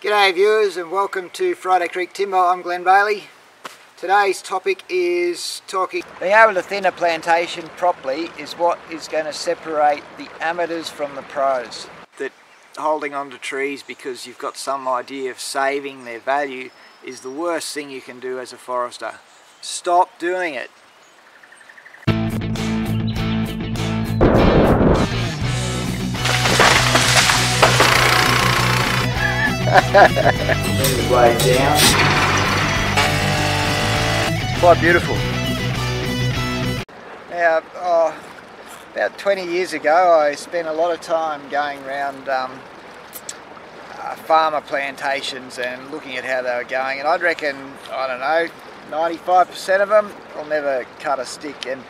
G'day viewers and welcome to Friday Creek Timber. I'm Glenn Bailey. Today's topic is talking... Being able to thin a plantation properly is what is going to separate the amateurs from the pros. That holding on to trees because you've got some idea of saving their value is the worst thing you can do as a forester. Stop doing it. Blade down. Quite beautiful. Now, oh, about 20 years ago I spent a lot of time going around um, uh, farmer plantations and looking at how they were going and I'd reckon, I don't know, 95% of them will never cut a stick and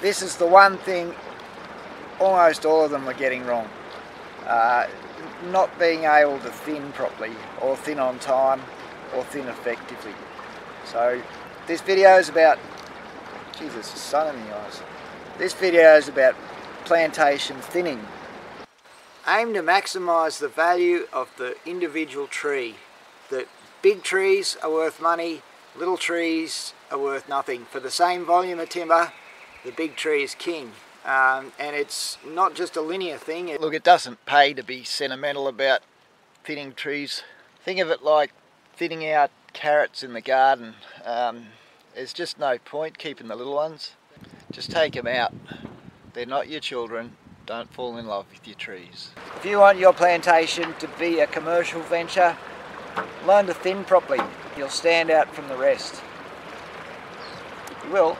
this is the one thing almost all of them are getting wrong. Uh, not being able to thin properly or thin on time or thin effectively. So this video is about, Jesus, the sun in the eyes. This video is about plantation thinning. Aim to maximise the value of the individual tree. The big trees are worth money, little trees are worth nothing. For the same volume of timber, the big tree is king. Um, and it's not just a linear thing. Look, it doesn't pay to be sentimental about thinning trees. Think of it like thinning out carrots in the garden. Um, there's just no point keeping the little ones. Just take them out. They're not your children. Don't fall in love with your trees. If you want your plantation to be a commercial venture, learn to thin properly. You'll stand out from the rest. You will,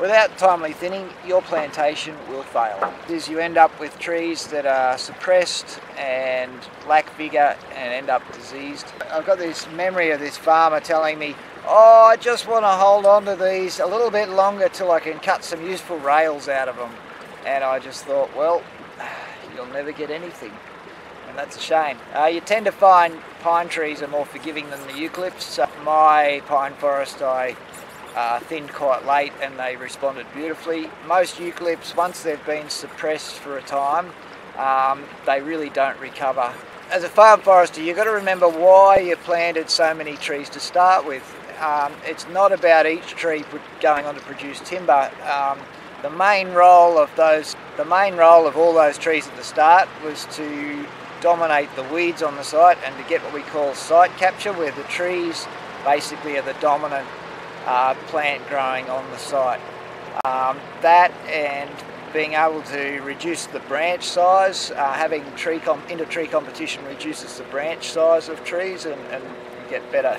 Without timely thinning, your plantation will fail. Is you end up with trees that are suppressed and lack vigour and end up diseased. I've got this memory of this farmer telling me, oh, I just want to hold on to these a little bit longer till I can cut some useful rails out of them. And I just thought, well, you'll never get anything. And that's a shame. Uh, you tend to find pine trees are more forgiving than the eucalypts. My pine forest, I uh, thinned quite late and they responded beautifully. Most eucalypts, once they've been suppressed for a time, um, they really don't recover. As a farm forester, you've got to remember why you planted so many trees to start with. Um, it's not about each tree going on to produce timber. Um, the main role of those, the main role of all those trees at the start was to dominate the weeds on the site and to get what we call site capture, where the trees basically are the dominant uh, plant growing on the site. Um, that and being able to reduce the branch size, uh, having tree inter-tree competition reduces the branch size of trees and, and you get better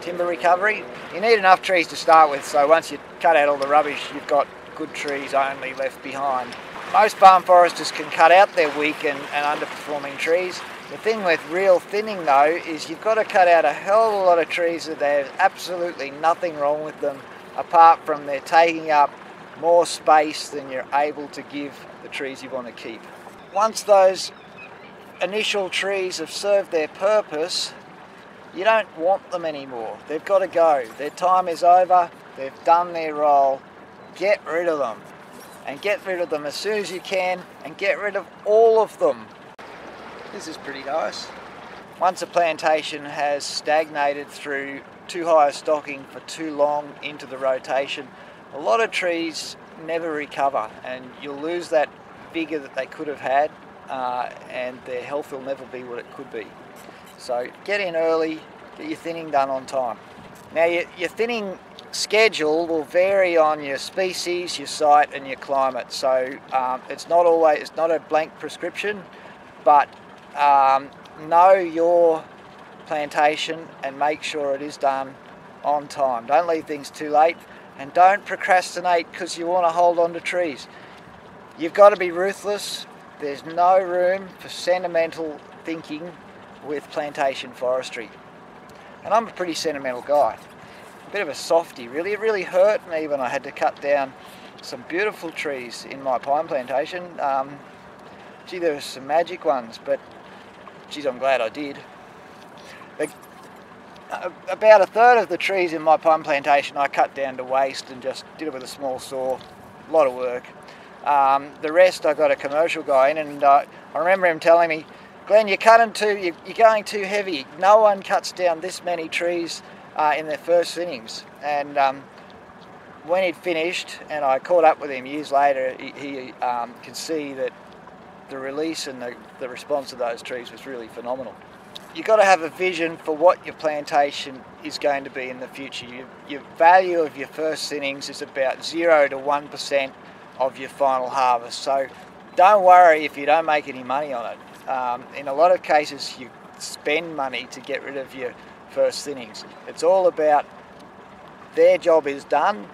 timber recovery. You need enough trees to start with, so once you cut out all the rubbish, you've got good trees only left behind. Most farm foresters can cut out their weak and, and underperforming trees the thing with real thinning though is you've got to cut out a hell of a lot of trees that there's absolutely nothing wrong with them apart from they're taking up more space than you're able to give the trees you want to keep. Once those initial trees have served their purpose, you don't want them anymore. They've got to go. Their time is over. They've done their role. Get rid of them. And get rid of them as soon as you can and get rid of all of them. This is pretty nice. Once a plantation has stagnated through too high a stocking for too long into the rotation, a lot of trees never recover and you'll lose that vigour that they could have had uh, and their health will never be what it could be. So get in early, get your thinning done on time. Now your, your thinning schedule will vary on your species, your site and your climate. So um, it's not always, it's not a blank prescription, but um, know your plantation and make sure it is done on time. Don't leave things too late and don't procrastinate because you want to hold on to trees. You've got to be ruthless. There's no room for sentimental thinking with plantation forestry. And I'm a pretty sentimental guy. A bit of a softy really. It really hurt me when I had to cut down some beautiful trees in my pine plantation. Um, gee, there were some magic ones, but Geez, I'm glad I did. about a third of the trees in my pine plantation I cut down to waste and just did it with a small saw. A lot of work. Um, the rest I got a commercial guy in and uh, I remember him telling me, Glenn, you're cutting too, you're going too heavy. No one cuts down this many trees uh, in their first thinnings. And um, when he'd finished, and I caught up with him years later, he, he um, could see that the release and the, the response of those trees was really phenomenal. You've got to have a vision for what your plantation is going to be in the future. Your, your value of your first thinnings is about 0 to 1% of your final harvest. So don't worry if you don't make any money on it. Um, in a lot of cases, you spend money to get rid of your first thinnings. It's all about their job is done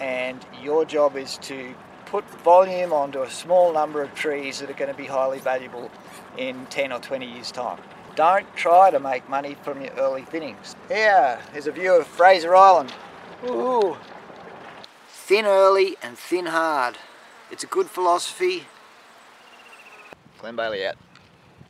and your job is to put volume onto a small number of trees that are going to be highly valuable in 10 or 20 years time. Don't try to make money from your early thinnings. Here, here's a view of Fraser Island. Ooh. Thin early and thin hard. It's a good philosophy. Glenn Bailey out.